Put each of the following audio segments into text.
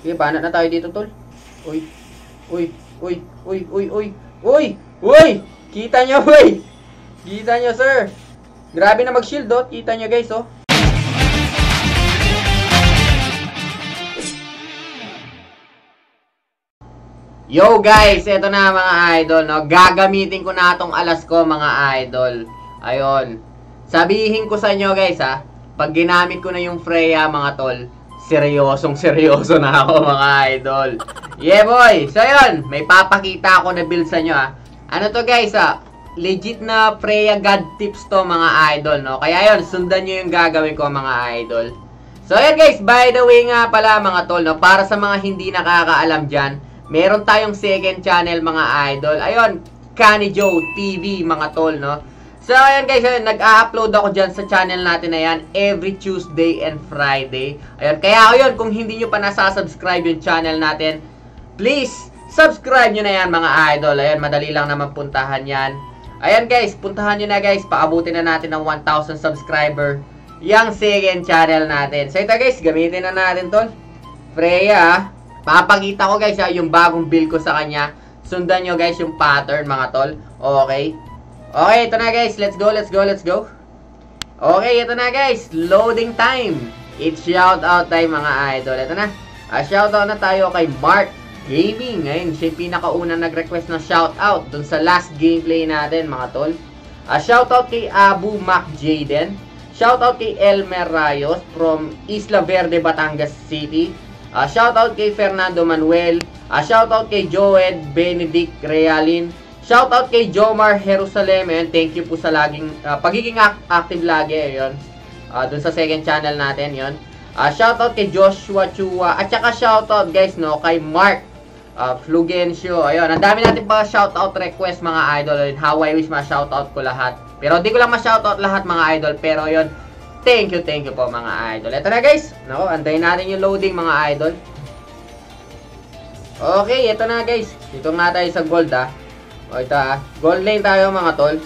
Sige, banat na tayo dito, tol. Uy. Uy. Uy. Uy. Uy. Uy. Uy. Uy. Kita nyo, uy. Kita nyo, sir. Grabe na mag-shield, oh. Kita nyo, guys, oh. Yo guys, eto na mga idol, no? Gagamitin ko na tong alas ko mga idol. Ayon. Sabihin ko sa inyo guys ha, pag ginamit ko na yung Freya mga tol, seryosong seryoso na ako mga idol. Yeah boy! So yun, may papakita ako na build sa inyo ha. Ano to guys ha, legit na Freya God tips to mga idol no. Kaya yun, sundan nyo yung gagawin ko mga idol. So yun guys, by the way nga pala mga tol no, para sa mga hindi nakakaalam dyan, meron tayong second channel mga idol. Ayun, Kani Joe TV mga tol no. So ayan guys, ayun, nag-upload ako dyan sa channel natin na yan every Tuesday and Friday. Ayun, kaya ayun, kung hindi nyo pa nasa-subscribe yung channel natin, please, subscribe nyo na yan mga idol. Ayun, madali lang naman puntahan yan. Ayan guys, puntahan nyo na guys, paabutin na natin ng 1,000 subscriber yung second channel natin. So ito guys, gamitin na natin tol. Freya, papakita ko guys ha, yung bagong build ko sa kanya. Sundan nyo guys yung pattern mga tol. Okay. Okay, ito na guys. Let's go, let's go, let's go. Okay, ito na guys. Loading time. It's shout out time mga idol. Ito na. Uh, shout out na tayo kay Mark Gaming. Ngayon, siya pinakauna nag-request ng shout out dun sa last gameplay natin mga tol. Uh, shout out kay Abu Mac Jaden. Shout out kay Elmer Rayos from Isla Verde, Batangas City. Uh, shout out kay Fernando Manuel. Uh, shout out kay Joed Benedict Realin. Shout out kay Jomar Jerusalem. Ayun, thank you po sa laging uh, pagiging ac- active lagi ayun. Uh, dun sa second channel natin 'yon. Uh, shout out kay Joshua Chua at saka shout out guys no kay Mark uh, Flugencio. Ayun, ang dami natin pa shout out request mga idol. Ayun, how I wish ma-shout out ko lahat. Pero di ko lang ma-shout out lahat mga idol, pero 'yon. Thank you, thank you po mga idol. Ito na guys. Nako, antayin natin yung loading mga idol. Okay, ito na guys. Dito nga tayo sa gold ah. O ito ah. Gold lane tayo mga tol.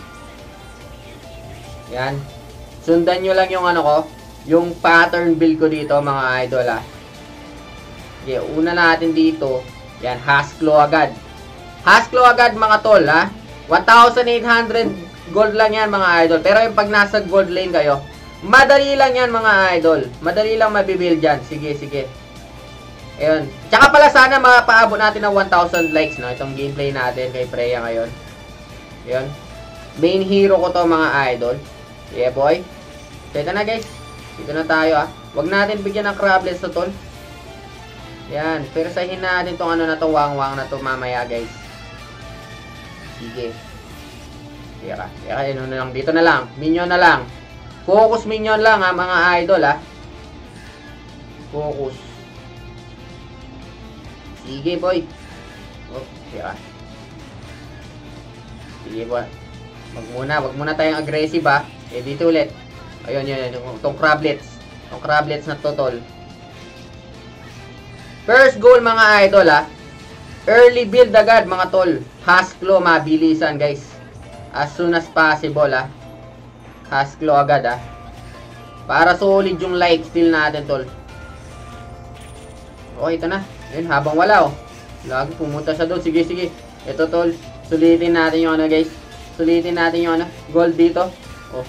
Yan. Sundan nyo lang yung ano ko. Yung pattern build ko dito mga idol ah. Okay, una natin dito. Yan, Hasklo agad. Hasklo agad mga tol ah. 1,800 gold lang yan mga idol. Pero yung pag nasa gold lane kayo, madali lang yan mga idol. Madali lang mabibuild yan. Sige, sige. Ayun. Tsaka pala sana mapaabot natin ng 1,000 likes, no? Itong gameplay natin kay Freya ngayon. Ayun. Main hero ko to mga idol. Yeah, boy. So, na guys. Dito na tayo, ah. Huwag natin bigyan ng crablets to, tol. Yan. Pero sahin natin tong ano na to, wang-wang na to mamaya, guys. Sige. Teka. Teka, ano na lang. Dito na lang. Minion na lang. Focus minion lang, ha, mga idol, ha. Focus. Sige, boy. Oh, tira. Sige, boy. Wag muna, wag muna tayong aggressive, ha. Eh, dito ulit. Ayun, yun, yun. Itong crablets. Itong crablets na totol. First goal, mga idol, ha. Early build agad, mga tol. Hasklo, mabilisan, guys. As soon as possible, ha. Hasklo agad, ha. Para solid yung life steal natin, tol. Okay, ito na. Ayun, habang wala, oh. Lagi pumunta siya doon. Sige, sige. Ito, tol. Sulitin natin yung ano, guys. Sulitin natin yung ano. Gold dito. Oh.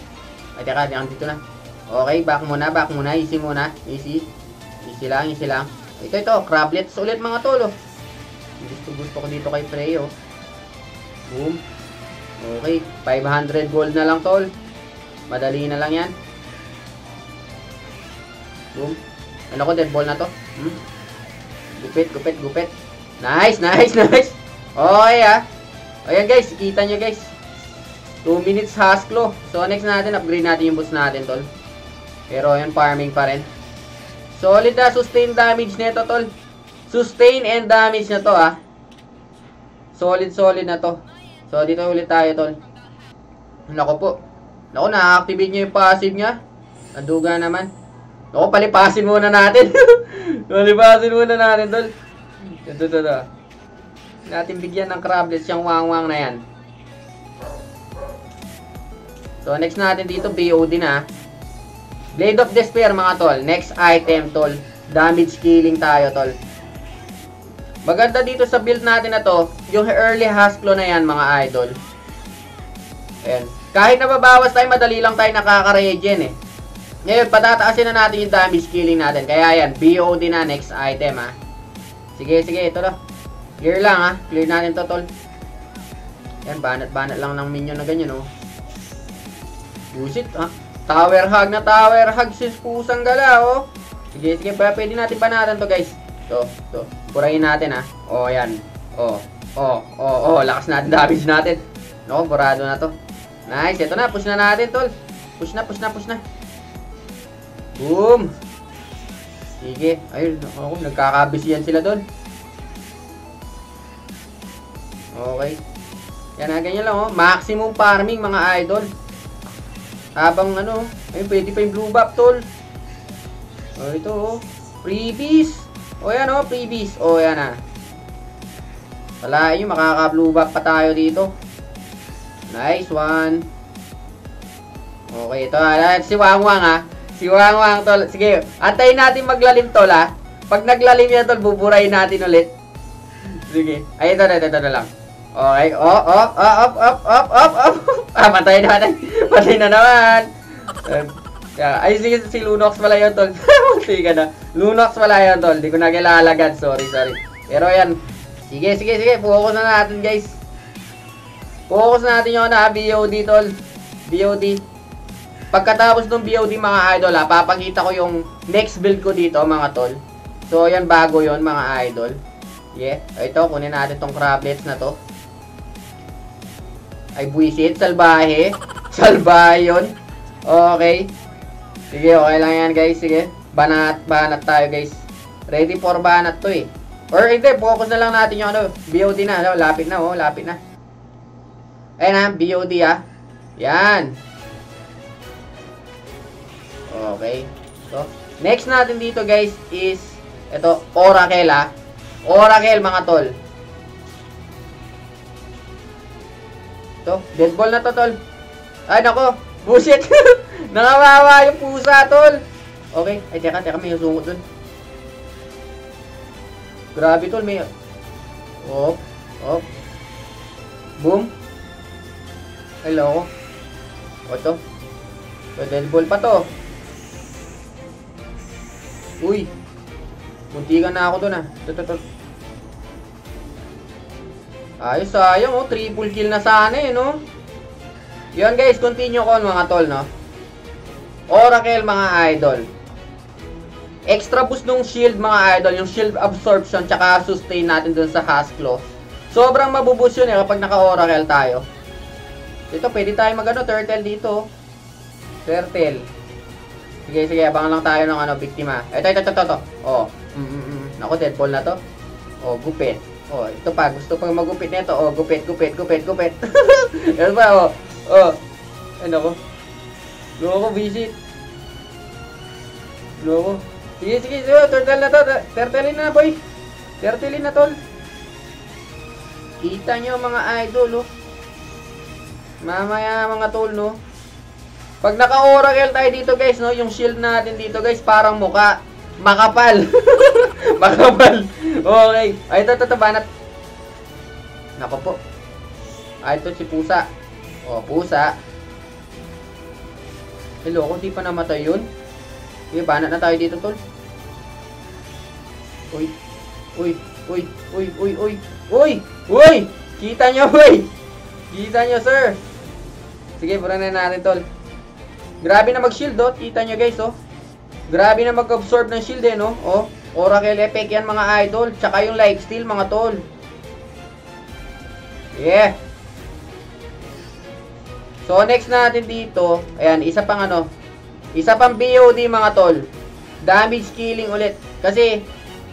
Ay, teka. Dito na. Okay, back muna, back muna. Easy muna. Easy. Easy lang, easy lang. Ito, ito. Crablets ulit, mga tol, oh. Gusto, gusto ko dito kay Frey, oh. Boom. Okay. 500 gold na lang, tol. Madali na lang yan. Boom. Ano ko, dead ball na to. Hmm? Gupit, gupit, gupit. Nice, nice, nice. Okay ah. Ayan guys, kita nyo guys. 2 minutes Hasklo. So next natin, upgrade natin yung boost natin tol. Pero ayan, farming pa rin. Solid na, sustain damage nito tol. Sustain and damage na to ah. Solid, solid na to. So dito ulit tayo tol. Nako po. Nako, na-activate nyo yung passive niya. Nanduga naman. Nako, palipasin muna natin. palipasin muna natin tol. Ito, ito, ito. Natin bigyan ng crablets yung wang-wang na yan. So, next natin dito, BOD na. Blade of Despair, mga tol. Next item, tol. Damage killing tayo, tol. Maganda dito sa build natin na to, yung early Hasklo na yan mga idol. Ayan. Kahit nababawas tayo, madali lang tayo nakaka-regen eh. Ngayon, patataasin na natin yung damage killing natin. Kaya yan, BOD na next item ha. Sige, sige, ito na. Clear lang ha. Clear natin to, tol. Yan, banat-banat lang ng minion na ganyan, oh. Busit, ha? Tower hug na tower hug sis pusang gala, oh. Sige, sige, pa, pwede natin banatan to, guys. To, to. Purahin natin, ha. Oh, yan. Oh, oh, oh, oh. Lakas natin, damage natin. No, burado na to. Nice, ito na. Push na natin, tol. Push na, push na, push na. Boom! Sige. Ayun, ako, nagkakabisiyan sila doon. Okay. Yan na, ganyan lang oh. Maximum farming mga idol. Habang ano, ayun, pwede pa yung blue buff tol. Oh, ito oh. Freebies. Oh, yan oh, freebies. Oh, yan ah. Wala yun, makaka-blue buff pa tayo dito. Nice one. Okay, ito ah. Si Wangwang ah. Si Wangwang tol. Sige, antayin natin maglalim tol ah. Pag naglalim yan tol, buburayin natin ulit. Sige. Ay, ito na, ito, ito na lang. Okay. Oh, oh, oh, up, up, up, up, up. Ah, patay na natin. Patay na naman. Uh. Ay, sige, si Lunox pala yun, tol. Sige ka na. Lunox pala yun, tol. Di ko na kilalagad. Sorry, sorry. Pero yan. Sige, sige, sige. Focus na natin, guys. Focus na natin yung na BOD, tol. BOD. Pagkatapos ng BOD, mga idol, ha, papakita ko yung next build ko dito, mga tol. So, yan, bago yon mga idol. Yeah. Ito, kunin natin tong crablets na to. Ay, buwisit. Salbahe. Salbahe yun. Okay. Sige, okay lang yan, guys. Sige. Banat, banat tayo, guys. Ready for banat to, eh. Or hindi, focus na lang natin yung ano, BOD na. Ano, lapit na, oh. Lapit na. Ayan ha, BOD ah. Yan. Okay. So, next natin dito, guys, is ito, Oracle ah. Oracle, mga tol. To, dead ball na to, tol. Ay, nako. Bullshit. Nangawawa yung pusa, tol. Okay. Ay, teka, teka. May usungot dun. Grabe, tol. May... Op. Op. Boom. Hello. O, to. So, dead ball pa to. Uy. Munti ka na ako dun, ah. Ito, ito, ito. Ayos, sayang oh. Triple kill na sana eh, no? Yun guys, continue ko mga tol, no? Oracle mga idol. Extra boost nung shield mga idol, yung shield absorption tsaka sustain natin dun sa Hasklo. Sobrang mabuboost yun eh kapag naka-Oracle tayo. Dito, pwede tayo mag ano, turtle dito. Turtle. Sige, sige, abangan lang tayo ng ano, biktima. Ito, ito, ito, ito. ito. Oh, mm, mm, mm. Ako, deadpool na to. Oh, gupit. Oh, ito pa. Gusto pang magupit nito. Oh, gupit, gupit, gupit, gupit. Yan pa, oh. Oh. Ano ko? Loko, visit. Loko. Sige, sige, sige. Turtle na to. Turtle na, boy. Turtle na, tol. Kita nyo, mga idol, oh. Mamaya, mga tol, no. Pag naka-oracle tayo dito, guys, no, yung shield natin dito, guys, parang muka. Makapal. Makapal. Okay. Ay, ito, ito, ito, banat. Nako po. Ay, ito si Pusa. O, Pusa. Hello, kung di pa namatay yun. Okay, banat na tayo dito, tol. Uy. Uy. Uy. Uy. Uy. Uy. Uy. Uy. Kita nyo, uy. Kita nyo, sir. Sige, pura na natin, tol. Grabe na mag-shield, oh. Kita nyo, guys, oh. Grabe na mag-absorb ng shield, eh, no? Oh. Oracle effect yan mga idol. Tsaka yung lifesteal mga tol. Yeah. So next natin dito, ayan, isa pang ano, isa pang BOD mga tol. Damage killing ulit. Kasi,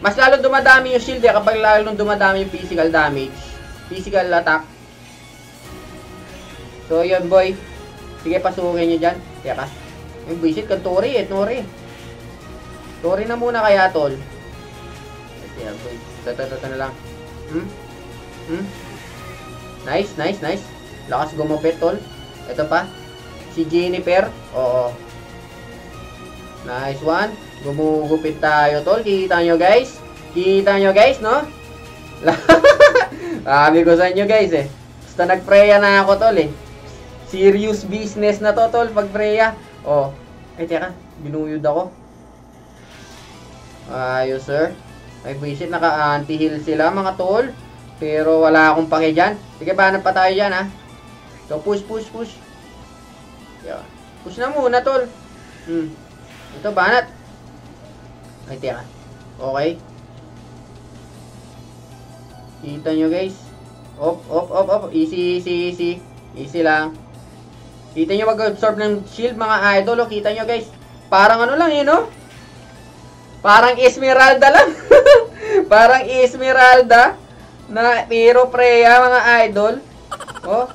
mas lalo dumadami yung shield eh, kapag lalo dumadami yung physical damage. Physical attack. So yun boy. Sige, pasukin nyo dyan. Kaya ka. Yung visit kan Tori eh, Tori. Tori na muna kaya tol. Boy. Ito, ito, ito na lang. Hmm? Hmm? Nice, nice, nice. Lakas gumupit, tol. Ito pa. Si Jennifer. Oo. Nice one. Gumugupit tayo, tol. Kita nyo, guys. Kita nyo, guys, no? Sabi ko sa inyo guys eh. Basta nag-preya na ako tol eh. Serious business na to tol pag preya. Oh. Ay teka, binuyod ako. Ayos sir. Ay visit naka anti-heal sila mga tol. Pero wala akong pake dyan. Sige, banat pa tayo dyan ha. So push, push, push. Yeah. Push na muna tol. Hmm. Ito banat. Ay teka. Okay. Kita nyo guys. Op, op, op, op. Easy, easy, easy. Easy lang. Kita nyo mag-absorb ng shield mga idol. O, kita nyo guys. Parang ano lang yun, no? Parang Esmeralda lang. Parang Esmeralda na pero preya mga idol. Oh.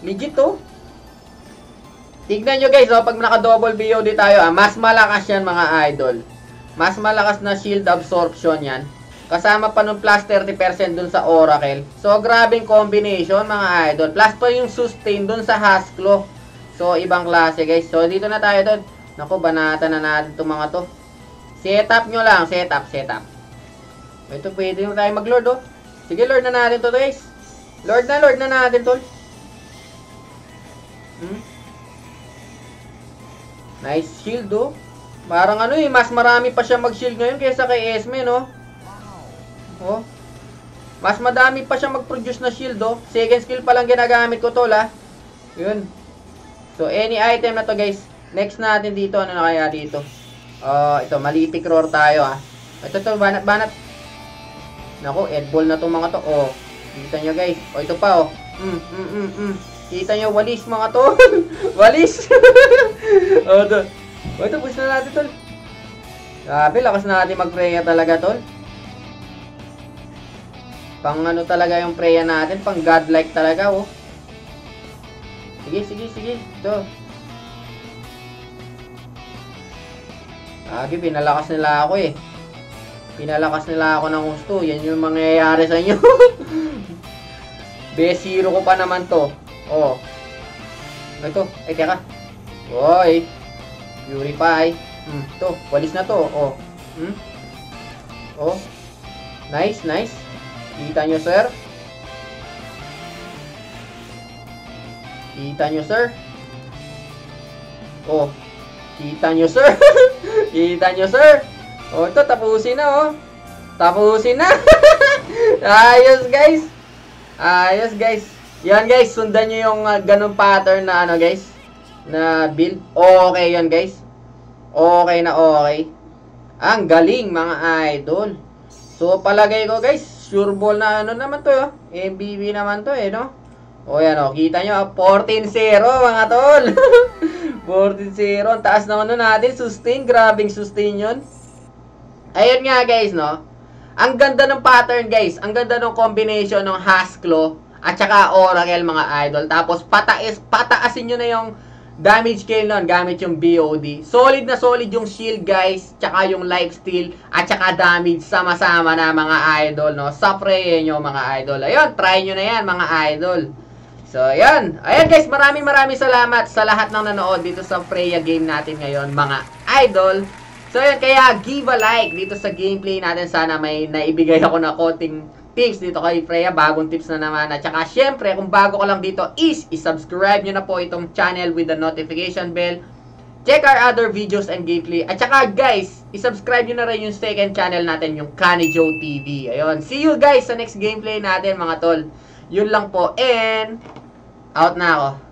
Legit to. Tignan nyo guys, oh, pag naka-double BOD tayo, ah, mas malakas yan mga idol. Mas malakas na shield absorption yan. Kasama pa nung plus 30% dun sa Oracle. So, grabing combination mga idol. Plus pa yung sustain dun sa Hasklo. So, ibang klase guys. So, dito na tayo dun. Naku, banata na natin itong mga to. Setup nyo lang. Setup, setup. Ito, pwede na tayo mag-lord oh. Sige, lord na natin to guys. Lord na, lord na natin to. Hmm? Nice shield oh. Parang ano eh, mas marami pa siya mag-shield ngayon kaysa kay Esme, no? Oh. Mas madami pa siya mag-produce na shield, oh. Second skill pa lang ginagamit ko, tol, ha. Yun. So, any item na to, guys. Next natin dito, ano na kaya dito? Oh, ito, malitik roar tayo, ha. Ito, to, banat, banat. Nako, ball na tong mga to. Oh, kita nyo, guys. Oh, ito pa, oh. Mm, mm, mm, mm. Kita nyo, walis, mga tol. walis. oh, to. Oh, ito, push na natin, tol. Grabe, lakas na natin mag-preya talaga, tol. Pang ano talaga yung preya natin, pang godlike talaga, oh. Sige, sige, sige. Ito. Agi, pinalakas nila ako eh. Pinalakas nila ako ng gusto. Yan yung mangyayari sa inyo. Best zero ko pa naman to. Oh. Ito. Ay, teka. Oy. Purify. Hmm, to. Walis na to. Oh. Hmm. Oh. Nice, nice. Kita nyo, sir? Kita nyo, sir? Oh. Kita nyo, sir? Kita nyo, sir? Oh, ito, tapusin na, oh. Tapusin na. Ayos, guys. Ayos, guys. Yan, guys. Sundan nyo yung uh, ganun pattern na, ano, guys. Na build. Okay yan, guys. Okay na okay. Ang galing, mga idol. So, palagay ko, guys, sure ball na ano naman to, oh. MVP naman to, eh, no? O, yan, oh. Kita nyo, 14-0, mga tol. 14-0. Ang taas ng ano natin, sustain. Grabing sustain yun. Ayun nga, guys, no? Ang ganda ng pattern, guys. Ang ganda ng combination ng Hasklo at saka Oracle, mga idol. Tapos, pataas, pataasin nyo na yung damage kill nun gamit yung BOD. Solid na solid yung shield guys, tsaka yung lifesteal, at tsaka damage sama-sama na mga idol, no? Sa Freya nyo mga idol. Ayun, try nyo na yan mga idol. So, ayan. Ayan guys, maraming maraming salamat sa lahat ng nanood dito sa Freya game natin ngayon mga idol. So, ayan, kaya give a like dito sa gameplay natin. Sana may naibigay ako na konting tips dito kay Freya. Bagong tips na naman. At saka, syempre, kung bago ka lang dito is, isubscribe nyo na po itong channel with the notification bell. Check our other videos and gameplay. At saka, guys, isubscribe nyo na rin yung second channel natin, yung Kani Joe TV. Ayun. See you guys sa next gameplay natin, mga tol. Yun lang po. And, out ako.